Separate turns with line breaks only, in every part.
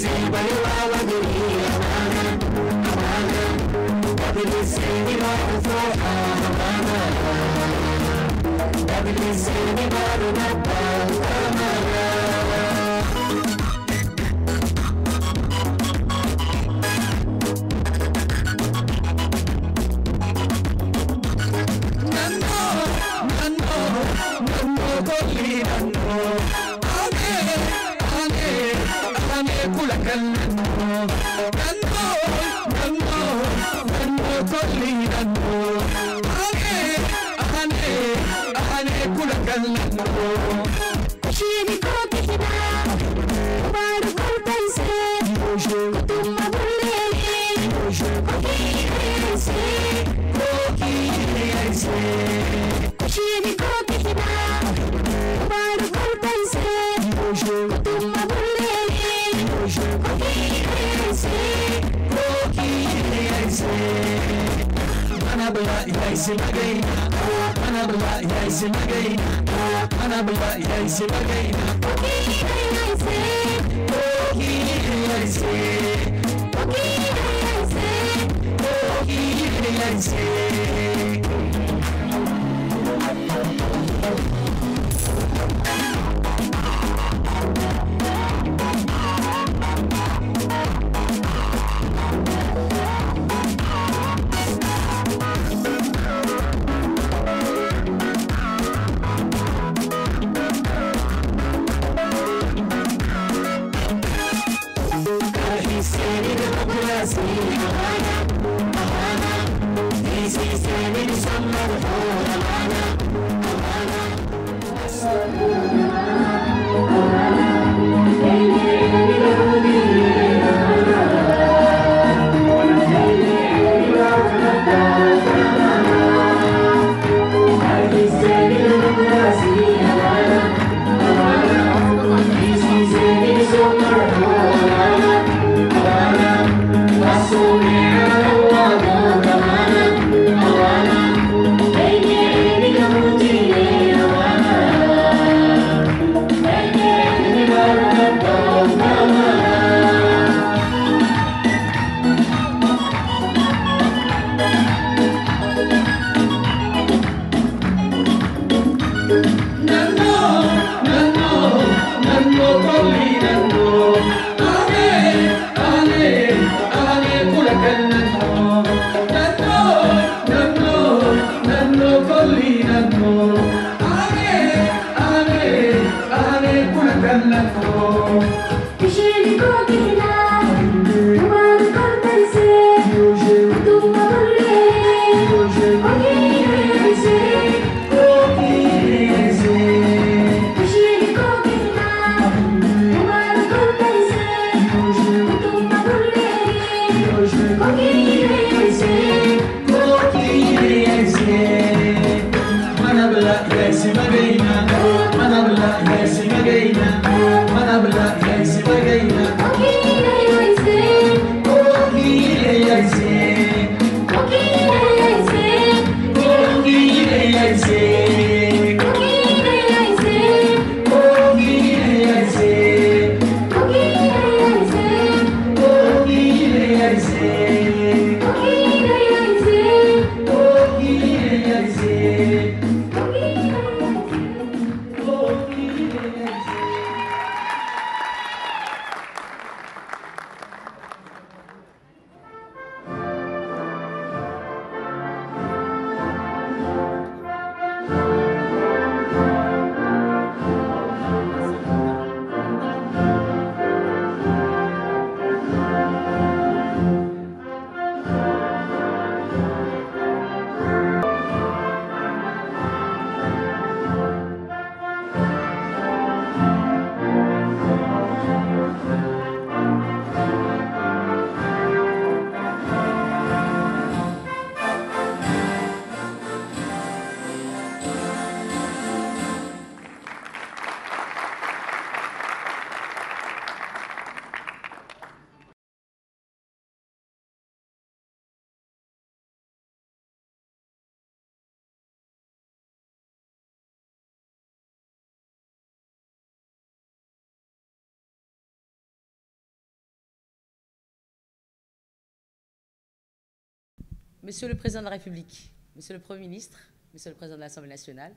say what you. are, what I'm gonna be like, yeah, yaisi magaina ana bala yaisi magaina okida yaisi okida yaisi okida yaisi okida yaisi Monsieur le Président de la République, Monsieur le Premier ministre, Monsieur le Président de l'Assemblée nationale,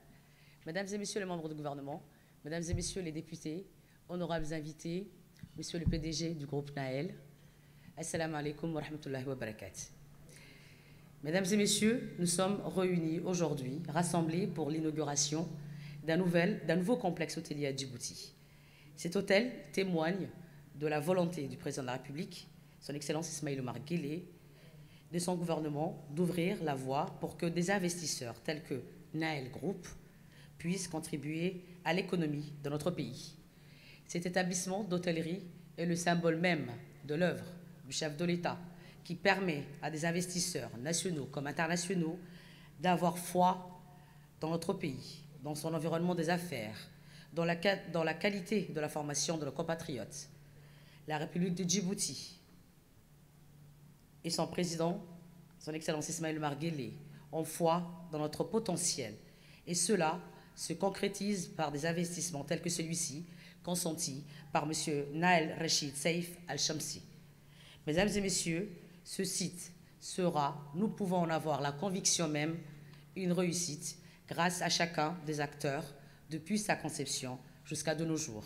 Mesdames et Messieurs les membres du gouvernement, Mesdames et Messieurs les députés, honorables invités, Monsieur le PDG du groupe Naël, Assalamu alaikum wa rahmatullahi wa barakatuh. Mesdames et Messieurs, nous sommes réunis aujourd'hui, rassemblés pour l'inauguration d'un nouveau complexe hôtelier à Djibouti. Cet hôtel témoigne de la volonté du Président de la République, Son Excellence Ismaël Omar Guelleh, de son gouvernement d'ouvrir la voie pour que des investisseurs tels que Naël Group puissent contribuer à l'économie de notre pays. Cet établissement d'hôtellerie est le symbole même de l'œuvre du chef de l'État qui permet à des investisseurs nationaux comme internationaux d'avoir foi dans notre pays, dans son environnement des affaires, dans la, dans la qualité de la formation de nos compatriotes. La République de Djibouti et son président, son Excellence Ismaël Marguerite, ont foi dans notre potentiel. Et cela se concrétise par des investissements tels que celui-ci, consenti par M. Naël Rachid Saif Al-Shamsi. Mesdames et messieurs, ce site sera, nous pouvons en avoir la conviction même, une réussite grâce à chacun des acteurs depuis sa conception jusqu'à de nos jours.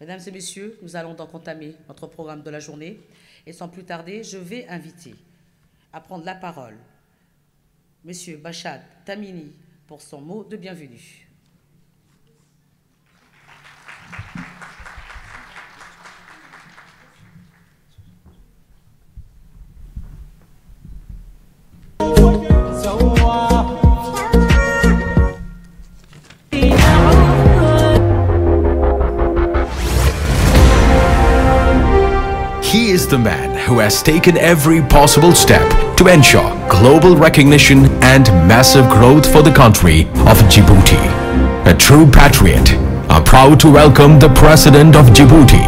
Mesdames et messieurs, nous allons donc entamer notre programme de la journée et sans plus tarder, je vais inviter à prendre la parole M. Bachad Tamini pour son mot de bienvenue.
The man who has taken every possible step to ensure global recognition and massive growth for the country of Djibouti. A true patriot, are proud to welcome the President of Djibouti,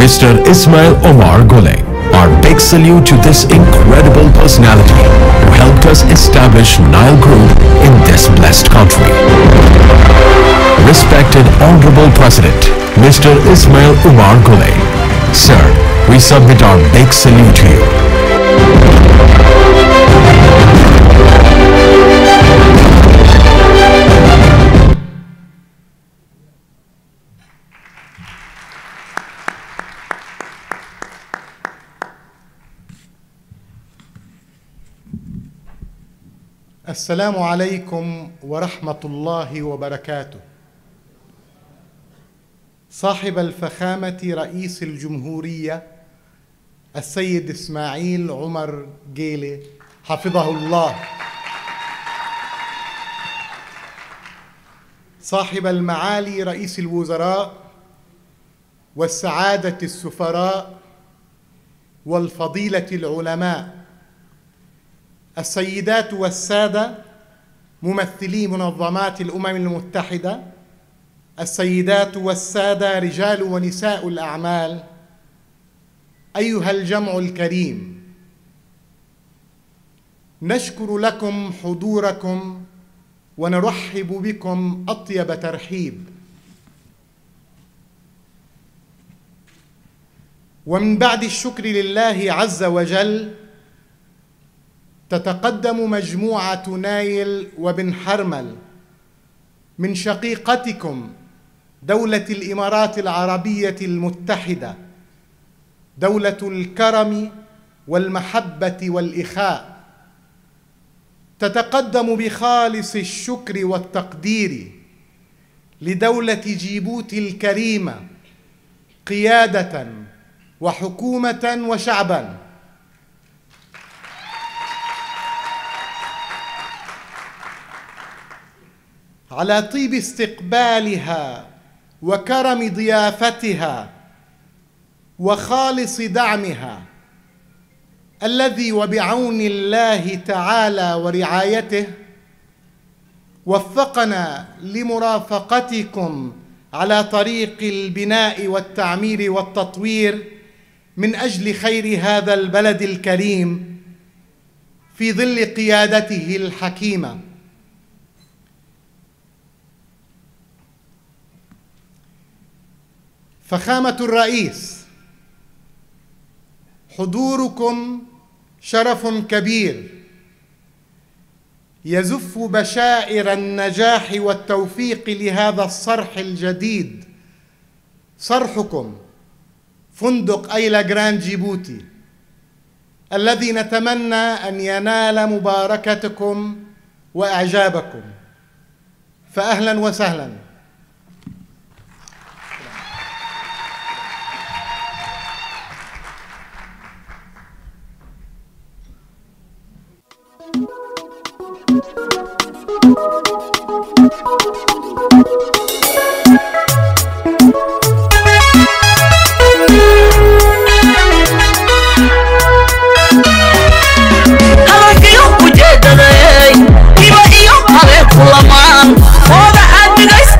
Mr. Ismail Omar Gole. Our big salute to this incredible personality who helped us establish Nile Group in this blessed country. Respected Honorable President, Mr. Ismail Omar Gule. Sir, we submit our big salute to you.
السلام عليكم ورحمة الله وبركاته. صاحب الفخامة رئيس الجمهورية السيد إسماعيل عمر جيلي حفظه الله. صاحب المعالي رئيس الوزراء والسعادة السفراء والفضيلة العلماء السيدات والسادة ممثلي منظمات الأمم المتحدة السيدات والسادة رجال ونساء الأعمال أيها الجمع الكريم نشكر لكم حضوركم ونرحب بكم أطيب ترحيب. ومن بعد الشكر لله عز وجل تتقدم مجموعة نايل وبن حرمل من شقيقتكم دولة الإمارات العربية المتحدة دولة الكرم والمحبة والإخاء. تتقدم بخالص الشكر والتقدير لدولة جيبوتي الكريمة قيادة وحكومة وشعباً. على طيب استقبالها وكرم ضيافتها وخالص دعمها الذي وبعون الله تعالى ورعايته وفقنا لمرافقتكم على طريق البناء والتعمير والتطوير من أجل خير هذا البلد الكريم في ظل قيادته الحكيمة. فخامة الرئيس. حضوركم شرف كبير. يزف بشائر النجاح والتوفيق لهذا الصرح الجديد. صرحكم فندق أيلا جراند جيبوتي. الذي نتمنى أن ينال مباركتكم وإعجابكم. فأهلا وسهلا.
All the happiness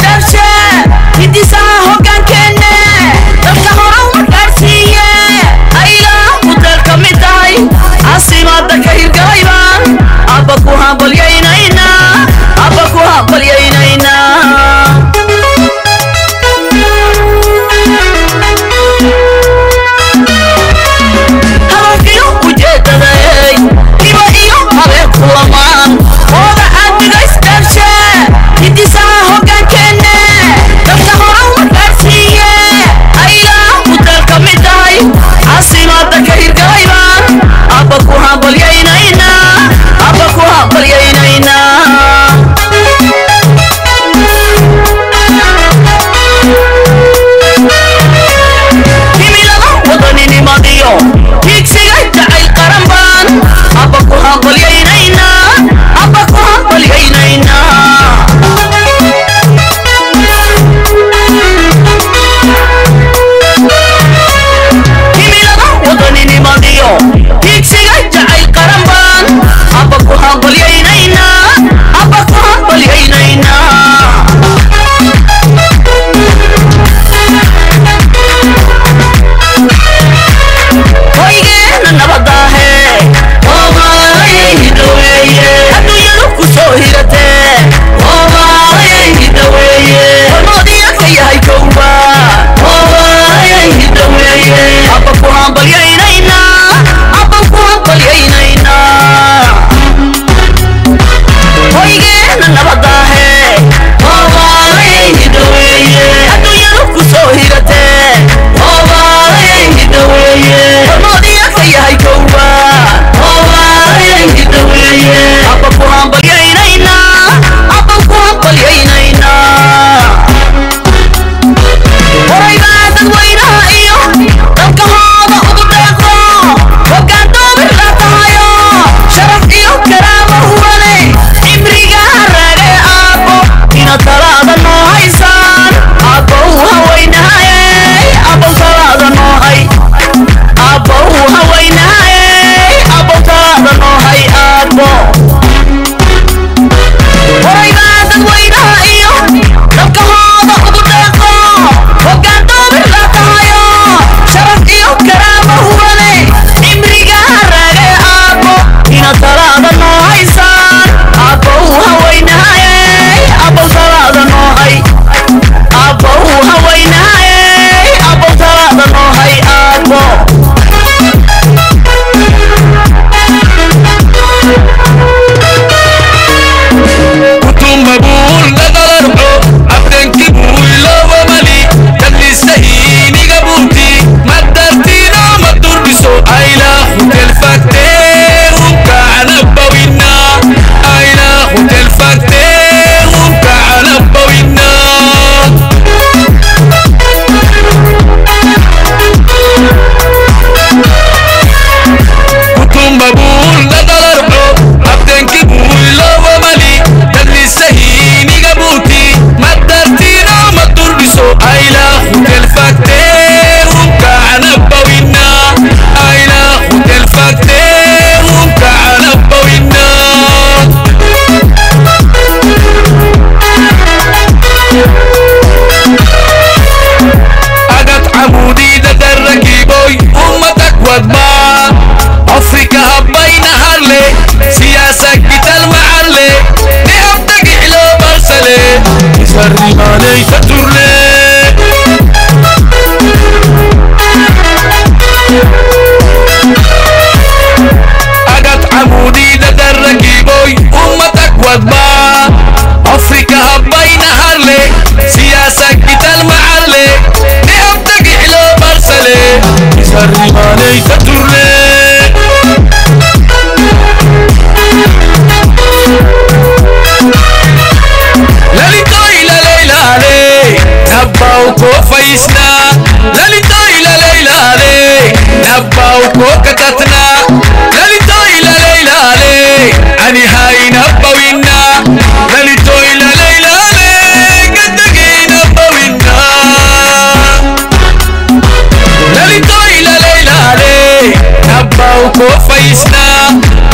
ko faisna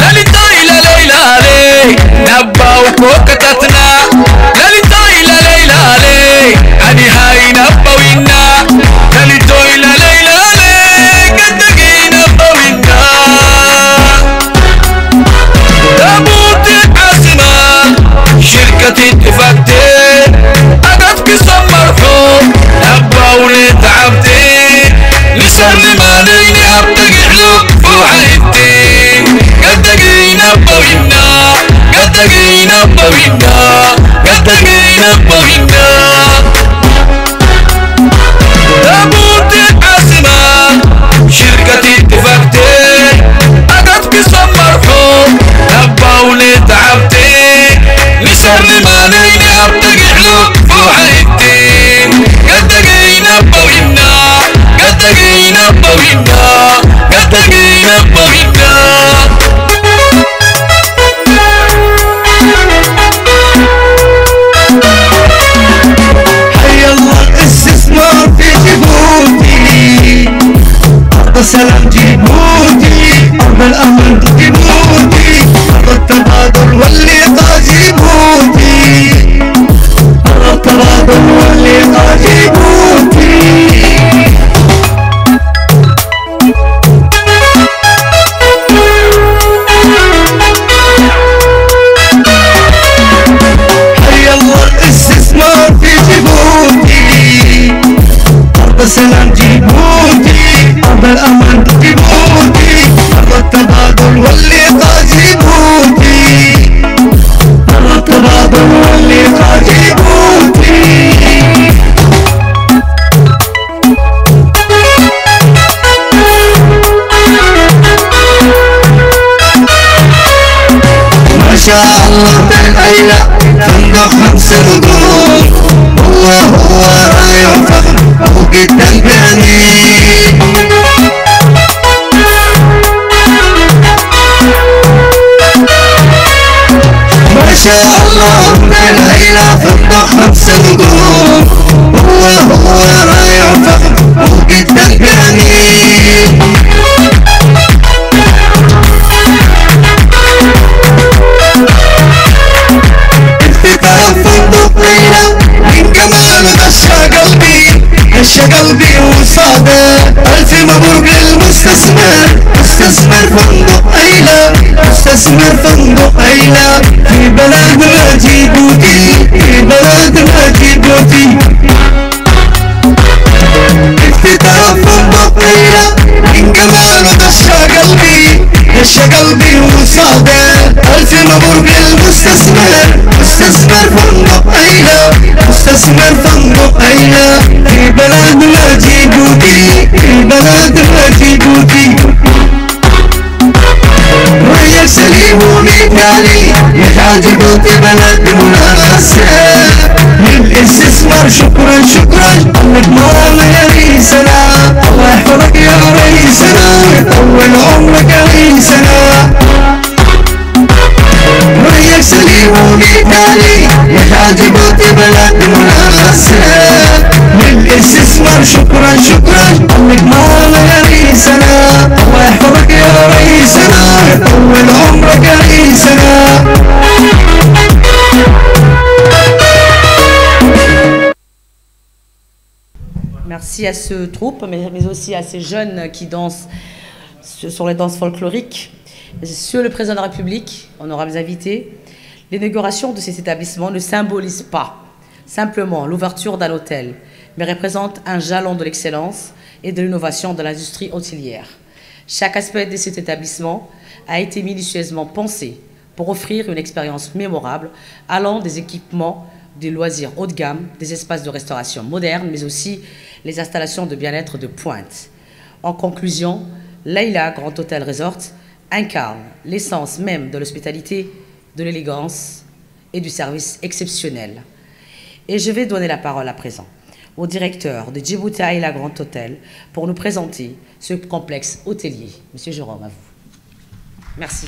lalito ilale ilale dabba ko ka
الله ليلى فن خمس نجوم هو هو راي وفخر فوق التنجاني ما شاء الله. من ليلى فن خمس نجوم هو هو راي وفخر فوق التنجاني يعني. ليلى من جمال غشى قلبي غشى قلبي وصادق ألف مبروك للمستثمر مستثمر فندق أيلة مستثمر فندق أيلة في بلدنا جيبوتي في بلدنا جيبوتي افتتاح فندق ليلى من جمال غشى قلبي غشى قلبي وصادق ألف مبروك للمستثمر مستثمر فندق أيلة استثمر فانظر أين؟ في بلد ما جيبوتي في بلد ما جيبوتي ريال سليم ومثالي يجعل جيبوتي بلد منافسة للاستثمار شكرا شكرا نتمنى يا ريسنا. الله يحفظك يا ريسنا ويطول عمرك يا ريسنا. ريال سليم ومثالي يجعل جيبوتي بلد مناسب للاستثمار شكرا شكرا انك مرة يا ريسنا الله يحفظك يا ريسنا يطول عمرك يا ريسنا
Merci à ce troupe, mais, mais aussi à ces jeunes qui dansent ce- sur les danses folkloriques. Monsieur le Président de la République, honorables invités, l'inauguration de cet établissement ne symbolise pas simplement l'ouverture d'un hôtel, mais représente un jalon de l'excellence et de l'innovation de l'industrie hôtelière. Chaque aspect de cet établissement a été minutieusement pensé pour offrir une expérience mémorable allant des équipements des loisirs haut de gamme, des espaces de restauration modernes, mais aussi les installations de bien-être de pointe. En conclusion, Leila Grand Hôtel Resort incarne l'essence même de l'hospitalité, de l'élégance et du service exceptionnel. Et je vais donner la parole à présent au directeur de Djibouti Aïla Grand Hôtel pour nous présenter ce complexe hôtelier. Monsieur Jérôme, à vous. Merci.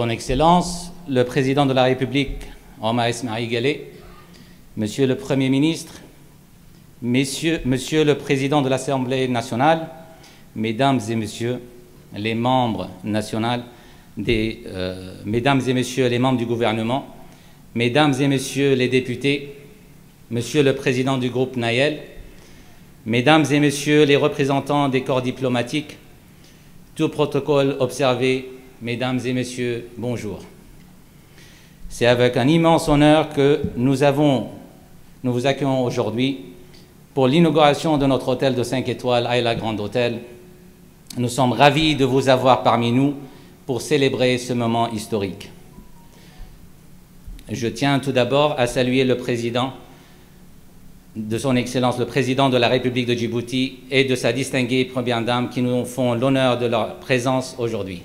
Son Excellence, le Président de la République, Omar Ismail Monsieur le Premier ministre, Monsieur le Président de l'Assemblée nationale, Mesdames et Messieurs les membres nationaux, euh, Mesdames et Messieurs les membres du gouvernement, Mesdames et Messieurs les députés, Monsieur le Président du groupe Naël, Mesdames et Messieurs les représentants des corps diplomatiques, tout protocole observé, Mesdames et Messieurs, bonjour. C'est avec un immense honneur que nous, avons, nous vous accueillons aujourd'hui pour l'inauguration de notre hôtel de 5 étoiles, Ayla Grand Hôtel. Nous sommes ravis de vous avoir parmi nous pour célébrer ce moment historique. Je tiens tout d'abord à saluer le président de son Excellence le Président de la République de Djibouti et de sa distinguée Première Dame qui nous font l'honneur de leur présence aujourd'hui.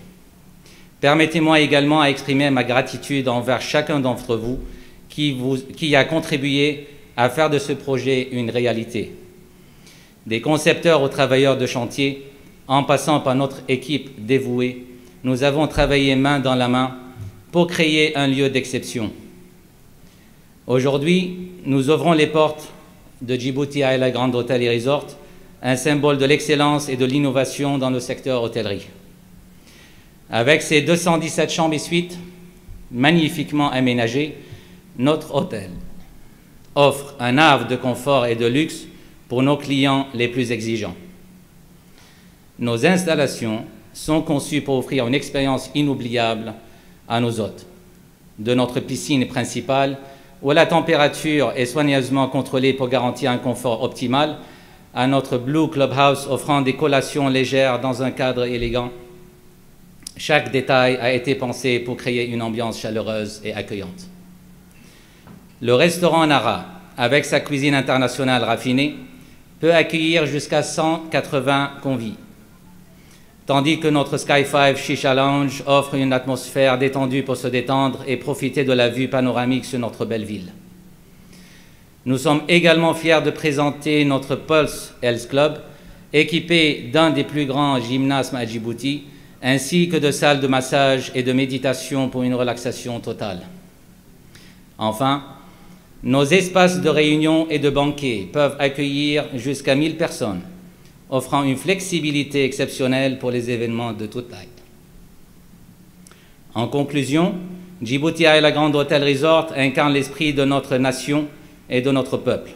Permettez-moi également à exprimer ma gratitude envers chacun d'entre vous qui, a contribué à faire de ce projet une réalité. Des concepteurs aux travailleurs de chantier, en passant par notre équipe dévouée, nous avons travaillé main dans la main pour créer un lieu d'exception. Aujourd'hui, nous ouvrons les portes de Djibouti à la Grand Hôtel et Resort, un symbole de l'excellence et de l'innovation dans le secteur hôtellerie. Avec ses 217 chambres et suites magnifiquement aménagées, notre hôtel offre un havre de confort et de luxe pour nos clients les plus exigeants. Nos installations sont conçues pour offrir une expérience inoubliable à nos hôtes. De notre piscine principale, où la température est soigneusement contrôlée pour garantir un confort optimal, à notre Blue Clubhouse offrant des collations légères dans un cadre élégant. Chaque détail a été pensé pour créer une ambiance chaleureuse et accueillante. Le restaurant Nara, avec sa cuisine internationale raffinée, peut accueillir jusqu'à 180 convives, tandis que notre Sky 5 Shisha Lounge offre une atmosphère détendue pour se détendre et profiter de la vue panoramique sur notre belle ville. Nous sommes également fiers de présenter notre Pulse Health Club, équipé d'un des plus grands gymnasmes à Djibouti, ainsi que de salles de massage et de méditation pour une relaxation totale. Enfin, nos espaces de réunion et de banquet peuvent accueillir jusqu'à 1000 personnes, offrant une flexibilité exceptionnelle pour les événements de toute taille. En conclusion, Djibouti et la Grande Hôtel Resort incarne l'esprit de notre nation et de notre peuple.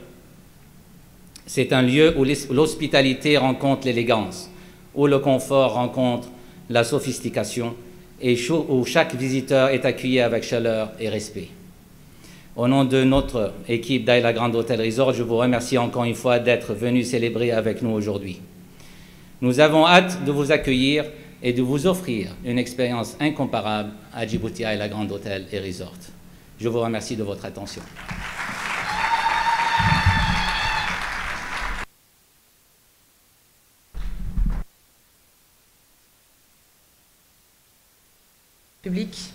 C'est un lieu où l'hospitalité rencontre l'élégance, où le confort rencontre la sophistication et où chaque visiteur est accueilli avec chaleur et respect. Au nom de notre équipe d'Aïla Grand Hotel Resort, je vous remercie encore une fois d'être venu célébrer avec nous aujourd'hui. Nous avons hâte de vous accueillir et de vous offrir une expérience incomparable à Djibouti Aïla Grand Hotel et Resort. Je vous remercie de votre attention.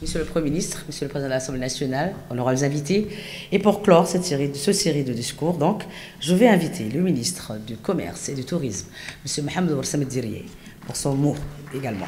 Monsieur le Premier ministre, Monsieur le Président de l'Assemblée nationale, honorables invités. Et pour clore cette série, de discours, je vais inviter le ministre du Commerce et du Tourisme, Monsieur Mohamed Diriye, pour son mot également.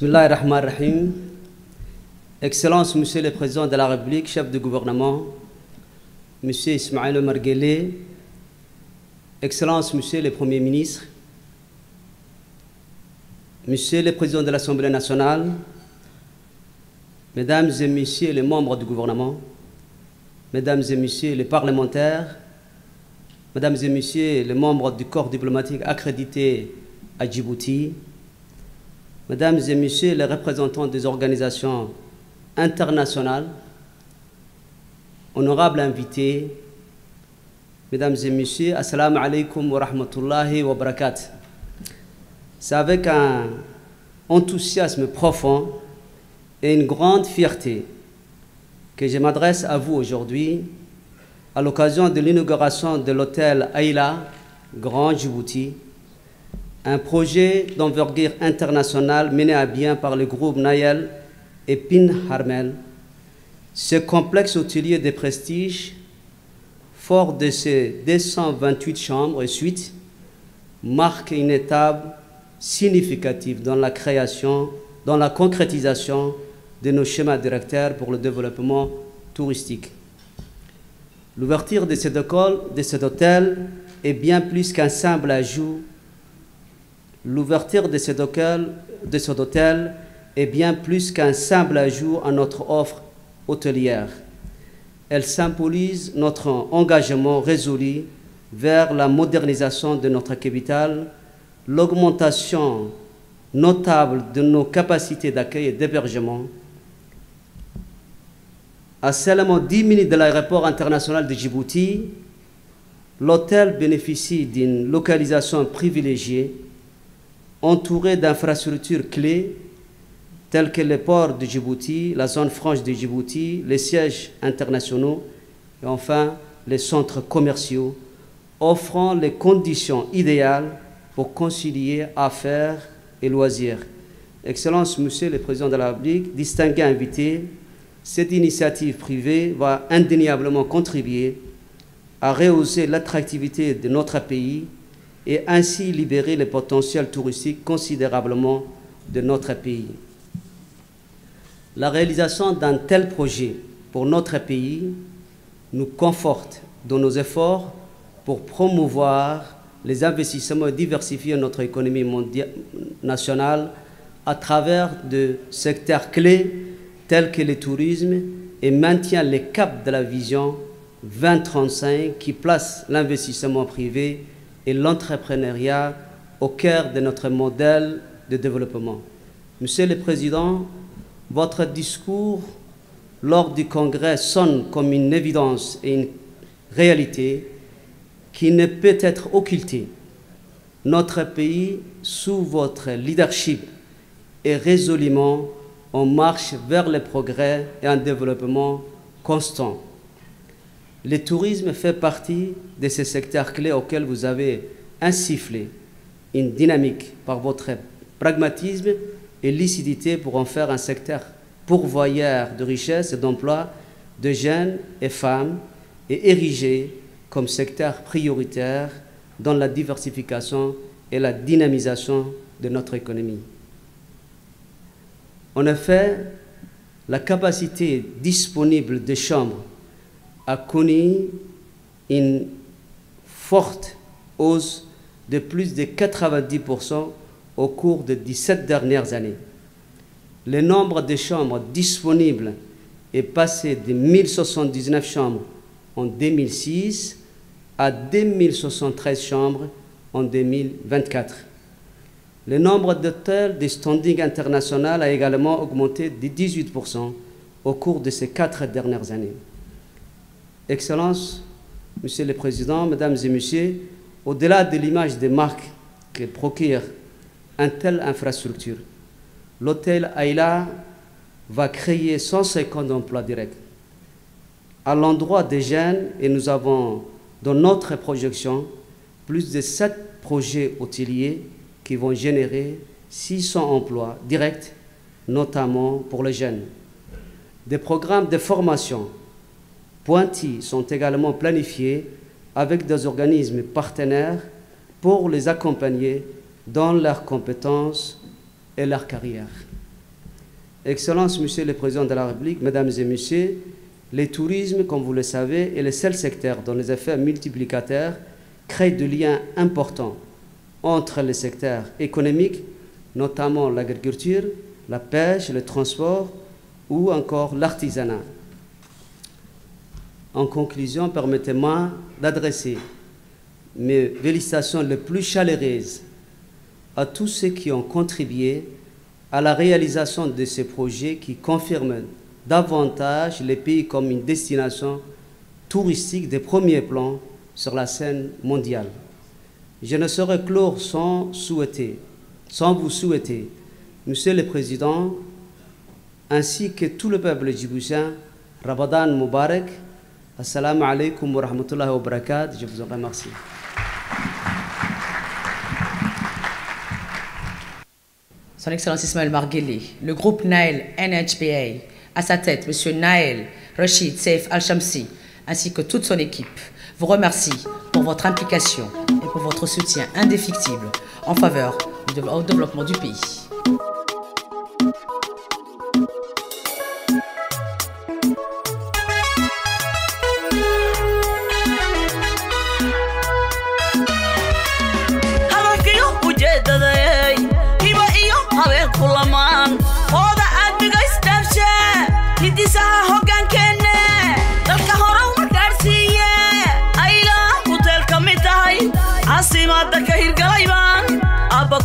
Bismillah ar-Rahman ar-Rahim. Excellence, Monsieur le Président de la République, chef de gouvernement, Monsieur Ismaël Marguelé, Excellence, Monsieur le Premier ministre, Monsieur le Président de l'Assemblée nationale, Mesdames et Messieurs les membres du gouvernement, Mesdames et Messieurs les parlementaires, Mesdames et Messieurs les membres du corps diplomatique accrédité à Djibouti, Mesdames et Messieurs les représentants des organisations internationales, honorables invités, Mesdames et Messieurs, Assalamu alaikum wa rahmatullahi wa barakatuh. C'est avec un enthousiasme profond et une grande fierté que je m'adresse à vous aujourd'hui à l'occasion de l'inauguration de l'hôtel Aïla Grand Djibouti, un projet d'envergure internationale mené à bien par le groupe Nayel et Pin Harmel. Ce complexe hôtelier de prestige, fort de ses 228 chambres et suites, marque une étape significative dans la création, dans la concrétisation de nos schémas directeurs pour le développement touristique. L'ouverture de cet, école, de cet hôtel est bien plus qu'un simple ajout. L'ouverture de cet hôtel, est bien plus qu'un simple ajout à notre offre hôtelière. Elle symbolise notre engagement résolu vers la modernisation de notre capitale, l'augmentation notable de nos capacités d'accueil et d'hébergement. À seulement 10 minutes de l'aéroport international de Djibouti, l'hôtel bénéficie d'une localisation privilégiée, entouré d'infrastructures clés telles que le port de Djibouti, la zone franche de Djibouti, les sièges internationaux et enfin les centres commerciaux, offrant les conditions idéales pour concilier affaires et loisirs. Excellence, Monsieur le Président de la République, distingué invité, cette initiative privée va indéniablement contribuer à rehausser l'attractivité de notre pays et ainsi libérer le potentiel touristique considérablement de notre pays. La réalisation d'un tel projet pour notre pays nous conforte dans nos efforts pour promouvoir les investissements et diversifier notre économie nationale à travers de secteurs clés tels que le tourisme et maintient le cap de la vision 2035 qui place l'investissement privé l'entrepreneuriat au cœur de notre modèle de développement. Monsieur le Président, votre discours lors du Congrès sonne comme une évidence et une réalité qui ne peut être occultée. Notre pays, sous votre leadership, est résolument en marche vers le progrès et un développement constant. Le tourisme fait partie de ces secteurs clés auxquels vous avez insufflé une dynamique par votre pragmatisme et lucidité pour en faire un secteur pourvoyeur de richesses et d'emplois de jeunes et femmes et érigé comme secteur prioritaire dans la diversification et la dynamisation de notre économie. En effet, la capacité disponible des chambres a connu une forte hausse de plus de 90% au cours des 17 dernières années. Le nombre de chambres disponibles est passé de 1079 chambres en 2006 à 2073 chambres en 2024. Le nombre d'hôtels de standing international a également augmenté de 18% au cours de ces quatre dernières années. Excellences, Monsieur le Président, Mesdames et Messieurs, au-delà de l'image des marques que procure une telle infrastructure, l'hôtel Aïla va créer 150 emplois directs. À l'endroit des jeunes, et nous avons dans notre projection plus de 7 projets hôteliers qui vont générer 600 emplois directs, notamment pour les jeunes. Des programmes de formation pointis sont également planifiés avec des organismes partenaires pour les accompagner dans leurs compétences et leur carrière. Excellence, Monsieur le Président de la République, Mesdames et Messieurs, le tourisme, comme vous le savez, est le seul secteur dont les effets multiplicateurs créent des liens importants entre les secteurs économiques, notamment l'agriculture, la pêche, le transport ou encore l'artisanat. En conclusion, permettez-moi d'adresser mes félicitations les plus chaleureuses à tous ceux qui ont contribué à la réalisation de ces projets qui confirment davantage les pays comme une destination touristique de premier plan sur la scène mondiale. Je ne saurais clore sans souhaiter, sans vous souhaiter, Monsieur le Président, ainsi que tout le peuple djiboutien, Ramadan Mubarak. Assalamu alaikum wa rahmatullahi wa. Je vous en remercie.
Son Excellence Ismaël Margueli, le groupe Naël NHPA, à sa tête M. Naël Rashid Seif Al-Shamsi, ainsi que toute son équipe, vous remercie pour votre implication et pour votre soutien indéfectible en faveur du développement du pays.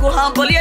को हाँ बोलिए।